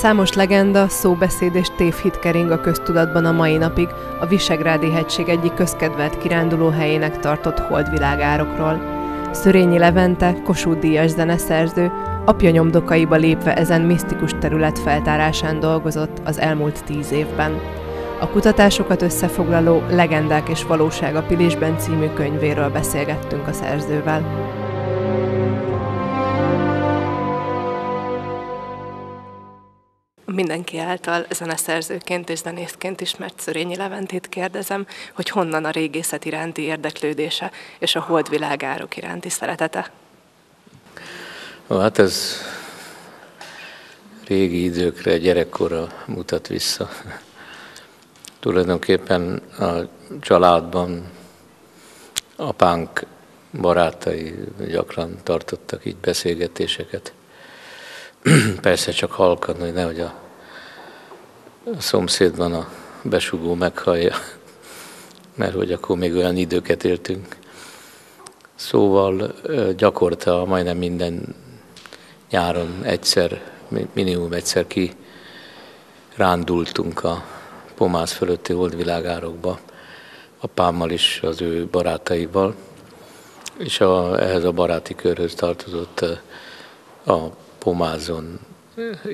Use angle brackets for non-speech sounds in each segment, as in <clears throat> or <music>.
Számos legenda, szóbeszéd és tévhit kering a köztudatban a mai napig a Visegrádi hegység egyik közkedvelt kiránduló helyének tartott holdvilágárokról. Szörényi Levente, Kossuth Díjas zeneszerző, apja nyomdokaiba lépve ezen misztikus terület feltárásán dolgozott az elmúlt tíz évben. A kutatásokat összefoglaló Legendák és valóság a Pilisben című könyvéről beszélgettünk a szerzővel. Mindenki által zeneszerzőként és zenészként ismert Szörényi Leventét kérdezem, hogy honnan a régészet iránti érdeklődése és a holdvilágárok iránti szeretete. Hát ez régi időkre, gyerekkorra mutat vissza. Tulajdonképpen a családban apánk barátai gyakran tartottak így beszélgetéseket. <clears throat> Persze csak halkan, hogy nehogy a a szomszédban a besugó meghallja, mert hogy akkor még olyan időket éltünk. Szóval gyakorta majdnem minden nyáron egyszer, minimum egyszer ki rándultunk a pomász fölötti oldvilágárokba, apámmal is, az ő barátaival, és a, ehhez a baráti körhöz tartozott a pomázon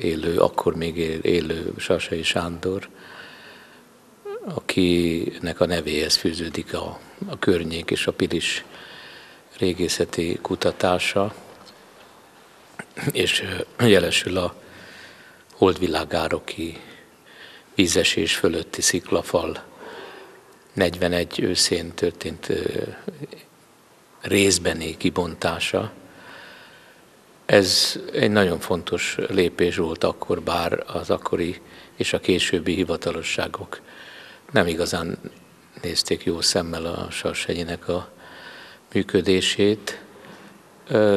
élő, akkor még élő Sasai Sándor, akinek a nevéhez fűződik a, a környék és a Pilis régészeti kutatása, és jelesül a holdvilágároki vízesés fölötti sziklafal 41 őszén történt részbeni kibontása, ez egy nagyon fontos lépés volt akkor, bár az akkori és a későbbi hivatalosságok nem igazán nézték jó szemmel a Sarshegyinek a működését.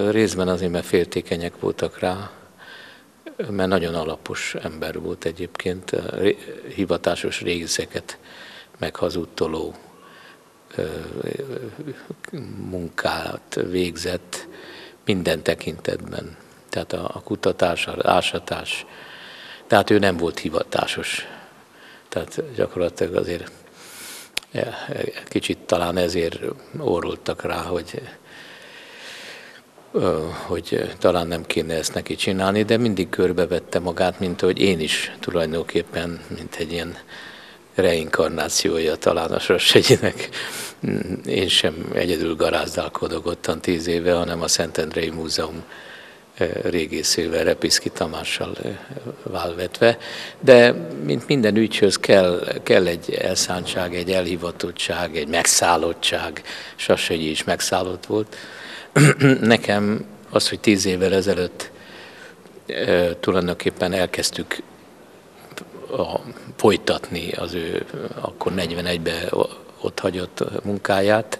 Részben azért, mert féltékenyek voltak rá, mert nagyon alapos ember volt egyébként, hivatásos régészeket meghazudtoló munkát végzett, minden tekintetben. Tehát a, a kutatás, a ásatás. Tehát ő nem volt hivatásos. Tehát gyakorlatilag azért e, e, kicsit talán ezért orrultak rá, hogy hogy talán nem kéne ezt neki csinálni, de mindig körbevette magát, mint hogy én is tulajdonképpen, mint egy ilyen reinkarnációja talán a Sorsegyinek. Én sem egyedül garázdálkodok ottan tíz éve, hanem a Szentendrei Múzeum eh, régészével, Repiszki Tamással eh, válvetve. De mint minden ügyhöz kell, kell egy elszántság, egy elhivatottság, egy megszállottság. Sassegyi is megszállott volt. <clears throat> Nekem az, hogy tíz évvel ezelőtt e, tulajdonképpen elkezdtük a, folytatni az ő akkor 41-ben ott hagyott munkáját,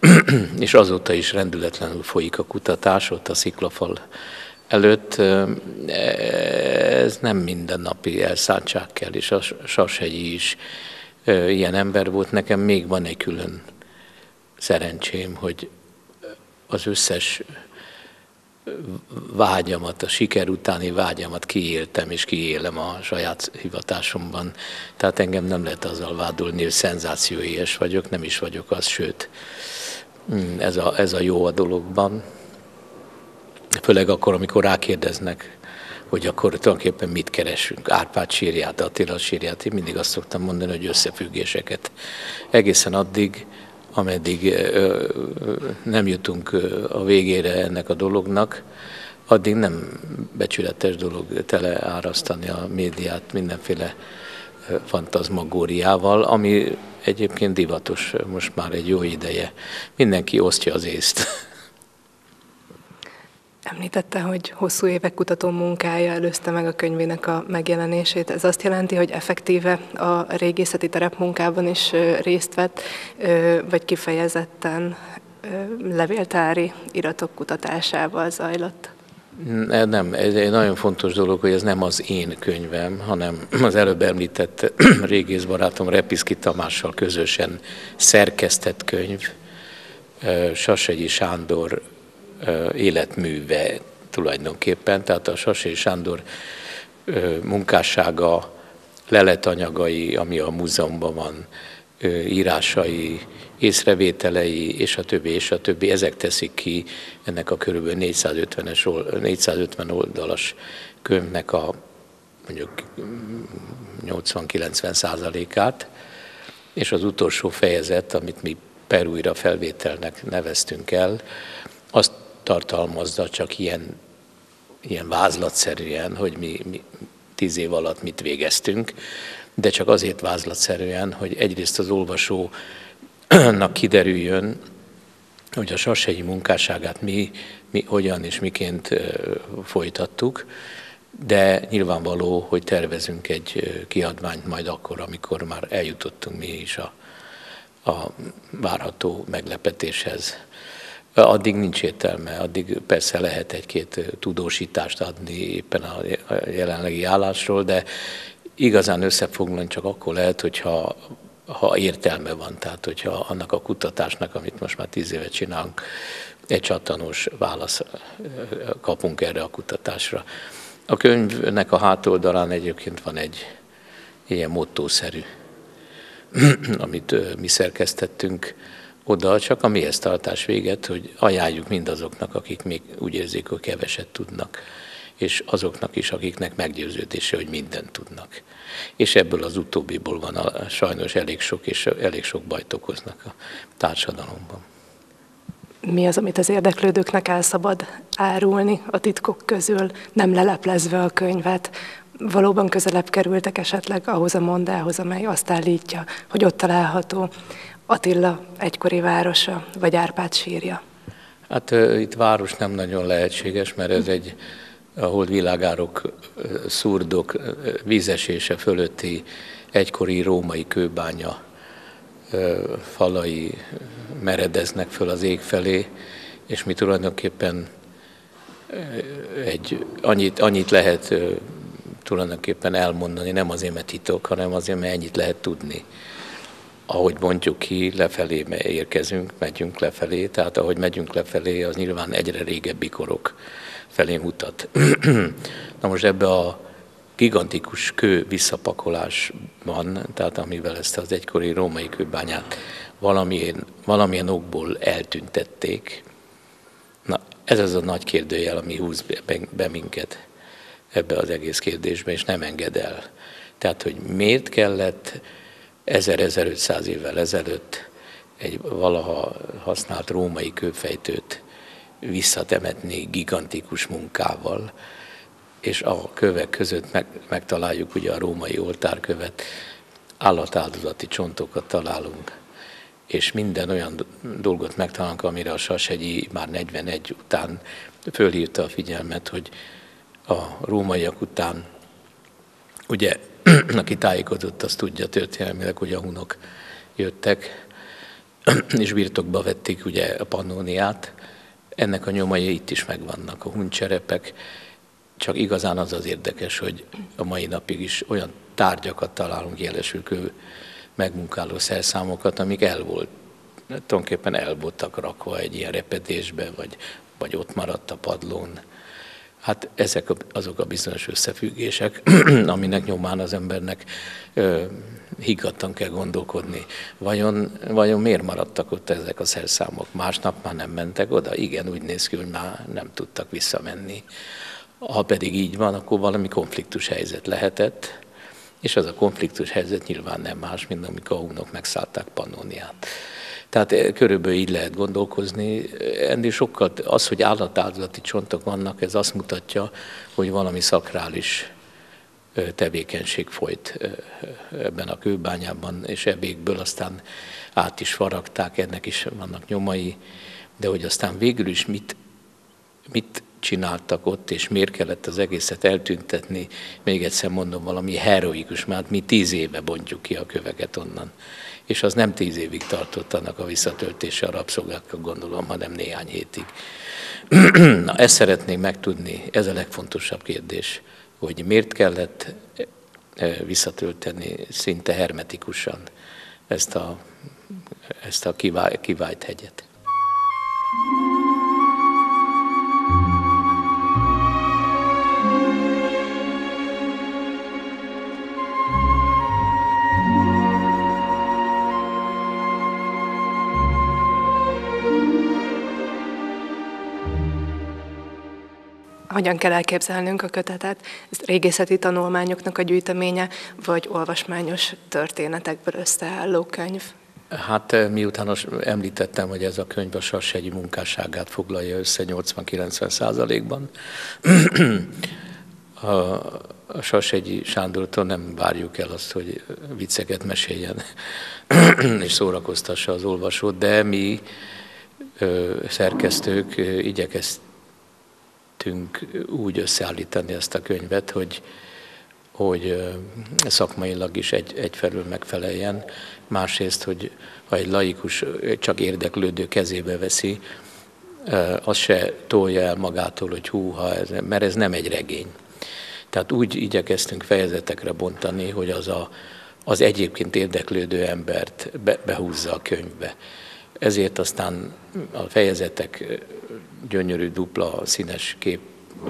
<clears throat> és azóta is rendületlenül folyik a kutatás ott a sziklafal előtt. Ez nem mindennapi elszántság kell, és a Sashegyi is ilyen ember volt. Nekem még van egy külön szerencsém, hogy az összes vágyamat, a siker utáni vágyamat kiéltem, és kiélem a saját hivatásomban. Tehát engem nem lehet azzal vádolni, hogy szenzációies vagyok, nem is vagyok az, sőt, mm, ez a, ez a jó a dologban. Főleg akkor, amikor rákérdeznek, hogy akkor tulajdonképpen mit keresünk. Árpád sírját, Attila sírját, én mindig azt szoktam mondani, hogy összefüggéseket. Egészen addig, ameddig nem jutunk a végére ennek a dolognak, addig nem becsületes dolog teleárasztani a médiát mindenféle fantazmagóriával, ami egyébként divatos most már egy jó ideje. Mindenki osztja az észt. <laughs> Említette, hogy hosszú évek kutató munkája előzte meg a könyvének a megjelenését. Ez azt jelenti, hogy effektíve a régészeti terepmunkában is részt vett, vagy kifejezetten levéltári iratok kutatásával zajlott? Nem, ez egy nagyon fontos dolog, hogy ez nem az én könyvem, hanem <clears throat> az előbb említett <clears throat> régész barátom Repiszki Tamással közösen szerkesztett könyv, Sasegyi Sándor életműve tulajdonképpen, tehát a Sasé Sándor munkássága, leletanyagai, ami a múzeumban van, írásai, észrevételei, és a többi, és a többi, ezek teszik ki ennek a körülbelül 450, 450 oldalas könyvnek a mondjuk 80-90 százalékát, és az utolsó fejezet, amit mi perújra felvételnek neveztünk el, azt tartalmazza csak ilyen, ilyen vázlatszerűen, hogy mi, mi tíz év alatt mit végeztünk, de csak azért vázlatszerűen, hogy egyrészt az olvasónak kiderüljön, hogy a sassegyi munkásságát mi, mi hogyan és miként folytattuk, de nyilvánvaló, hogy tervezünk egy kiadványt majd akkor, amikor már eljutottunk mi is a, a várható meglepetéshez. Addig nincs értelme, addig persze lehet egy-két tudósítást adni éppen a jelenlegi állásról, de igazán összefoglalni csak akkor lehet, hogyha ha értelme van, tehát hogyha annak a kutatásnak, amit most már tíz évet csinálunk, egy csattanós válasz kapunk erre a kutatásra. A könyvnek a hátoldalán egyébként van egy ilyen mottószerű, <clears throat> amit mi szerkesztettünk oda, csak a mihez tartás véget, hogy ajánljuk mindazoknak, akik még úgy érzik, hogy keveset tudnak, és azoknak is, akiknek meggyőződése, hogy mindent tudnak. És ebből az utóbbiból van a, sajnos elég sok, és elég sok bajt okoznak a társadalomban. Mi az, amit az érdeklődőknek el szabad árulni a titkok közül, nem leleplezve a könyvet? Valóban közelebb kerültek esetleg ahhoz a mondához, amely azt állítja, hogy ott található Attila egykori városa, vagy Árpád sírja? Hát itt város nem nagyon lehetséges, mert ez egy a holdvilágárok, szurdok vízesése fölötti egykori római kőbánya falai meredeznek föl az ég felé, és mi tulajdonképpen egy, annyit, annyit lehet tulajdonképpen elmondani, nem azért, mert titok, hanem azért, mert ennyit lehet tudni. Ahogy mondjuk ki, lefelé érkezünk, megyünk lefelé, tehát ahogy megyünk lefelé, az nyilván egyre régebbi korok felé mutat. <clears throat> Na most ebbe a gigantikus kő visszapakolásban, tehát amivel ezt az egykori római kőbányát valamilyen, valamilyen okból eltüntették, na ez az a nagy kérdőjel, ami húz be minket ebbe az egész kérdésbe, és nem enged el. Tehát, hogy miért kellett 1000-1500 évvel ezelőtt egy valaha használt római kőfejtőt visszatemetni gigantikus munkával, és a kövek között meg, megtaláljuk ugye a római oltárkövet, állatáldozati csontokat találunk, és minden olyan dolgot megtalálunk, amire a Sasegyi már 41 után fölhívta a figyelmet, hogy a rómaiak után, ugye, <clears throat> aki tájékozott, azt tudja történelmileg, hogy a hunok jöttek, <clears throat> és birtokba vették ugye a Pannóniát, ennek a nyomai itt is megvannak, a huncserepek, csak igazán az az érdekes, hogy a mai napig is olyan tárgyakat találunk jelesülkő megmunkáló szerszámokat, amik el volt, tulajdonképpen el voltak rakva egy ilyen repedésbe, vagy, vagy ott maradt a padlón. Hát ezek azok a bizonyos összefüggések, <clears throat> aminek nyomán az embernek higgadtan kell gondolkodni. Vajon, vajon miért maradtak ott ezek a szerszámok? Másnap már nem mentek oda? Igen, úgy néz ki, hogy már nem tudtak visszamenni. Ha pedig így van, akkor valami konfliktus helyzet lehetett, és az a konfliktus helyzet nyilván nem más, mint amikor a hunok megszállták Pannoniát. Tehát eh, körülbelül így lehet gondolkozni. Ennél sokkal, az, hogy állatáldozati csontok vannak, ez azt mutatja, hogy valami szakrális tevékenység folyt ebben a kőbányában, és ebbékből aztán át is faragták, ennek is vannak nyomai, de hogy aztán végül is mit, mit csináltak ott, és miért kellett az egészet eltüntetni, még egyszer mondom, valami heroikus, mert mi tíz éve bontjuk ki a köveket onnan. És az nem tíz évig tartott annak a visszatöltése a rabszolgákkal, gondolom, hanem néhány hétig. <clears throat> Na, ezt szeretnénk megtudni, ez a legfontosabb kérdés, hogy miért kellett e, visszatölteni szinte hermetikusan ezt a, ezt a kivált hegyet. Hogyan kell elképzelnünk a kötetet? Ez régészeti tanulmányoknak a gyűjteménye, vagy olvasmányos történetekből összeálló könyv? Hát eh, miután említettem, hogy ez a könyv a sarsegyi munkásságát foglalja össze 80-90 százalékban, <clears throat> a, a Sarsegyi Sándortól nem várjuk el azt, hogy vicceket meséljen <clears throat> és szórakoztassa az olvasót, de mi szerkesztők ö, igyekeztünk úgy összeállítani ezt a könyvet, hogy hogy szakmailag is egy, egyfelől megfeleljen, másrészt, hogy ha egy laikus csak érdeklődő kezébe veszi, az se tolja el magától, hogy húha, ez, mert ez nem egy regény. Tehát úgy igyekeztünk fejezetekre bontani, hogy az a, az egyébként érdeklődő embert be, behúzza a könyvbe. Ezért aztán a fejezetek gyönyörű dupla színes kép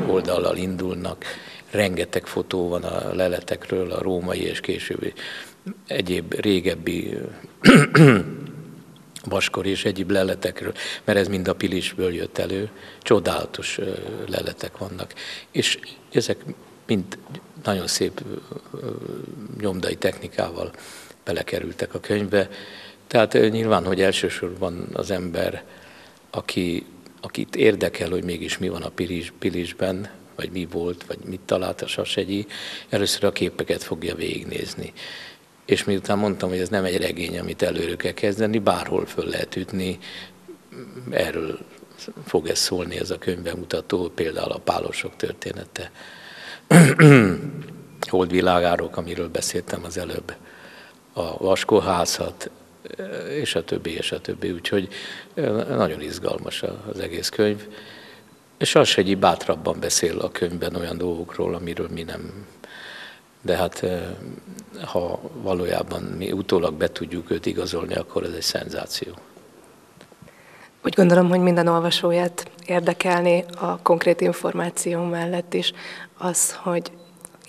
oldallal indulnak, rengeteg fotó van a leletekről, a római és későbbi egyéb régebbi <clears throat> vaskor és egyéb leletekről, mert ez mind a Pilisből jött elő, csodálatos leletek vannak. És ezek mind nagyon szép nyomdai technikával belekerültek a könyvbe. Tehát nyilván, hogy elsősorban az ember, aki, akit érdekel, hogy mégis mi van a Pilis, Pilisben, vagy mi volt, vagy mit talált a Sasegyi, először a képeket fogja végignézni. És miután mondtam, hogy ez nem egy regény, amit előre kell kezdeni, bárhol föl lehet ütni, erről fog ez szólni ez a könyvbemutató, például a pálosok története. Holdvilágárok, amiről beszéltem az előbb, a vaskóházat, és a többi, és a többi. Úgyhogy nagyon izgalmas az egész könyv. És az egy bátrabban beszél a könyvben olyan dolgokról, amiről mi nem. De hát ha valójában mi utólag be tudjuk őt igazolni, akkor ez egy szenzáció. Úgy gondolom, hogy minden olvasóját érdekelni a konkrét információ mellett is az, hogy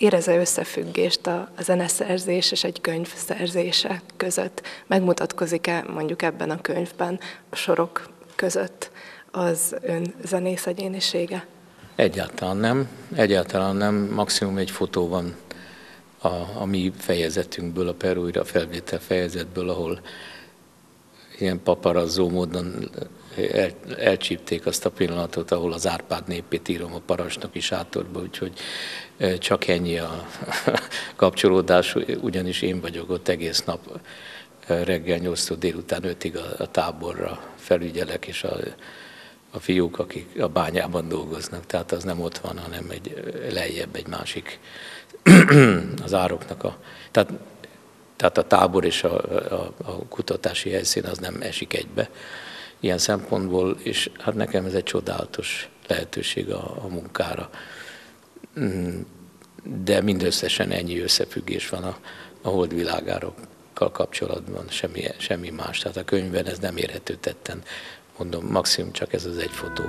éreze összefüggést a zeneszerzés és egy könyv szerzése között. Megmutatkozik-e mondjuk ebben a könyvben a sorok között az ön zenész egyénisége? Egyáltalán nem. Egyáltalán nem. Maximum egy fotó van a, a mi fejezetünkből, a Perújra felvétel fejezetből, ahol ilyen paparazzó módon el, elcsípték azt a pillanatot, ahol az Árpád népét írom a parancsnoki sátorba, úgyhogy csak ennyi a <laughs> kapcsolódás, ugyanis én vagyok ott egész nap reggel 8 délután 5-ig a, a táborra felügyelek, és a, a fiúk, akik a bányában dolgoznak, tehát az nem ott van, hanem egy lejjebb egy másik <clears throat> az ároknak a... Tehát, tehát a tábor és a, a, a kutatási helyszín az nem esik egybe ilyen szempontból, és hát nekem ez egy csodálatos lehetőség a, a munkára. Mm, de mindösszesen ennyi összefüggés van a, a holdvilágárokkal kapcsolatban, semmi, semmi más. Tehát a könyvben ez nem érhető tetten. Mondom, maximum csak ez az egy fotó.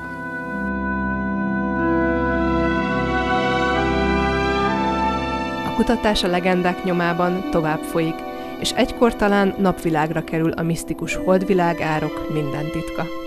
A kutatás a legendák nyomában tovább folyik, és egykor talán napvilágra kerül a misztikus holdvilág árok minden titka.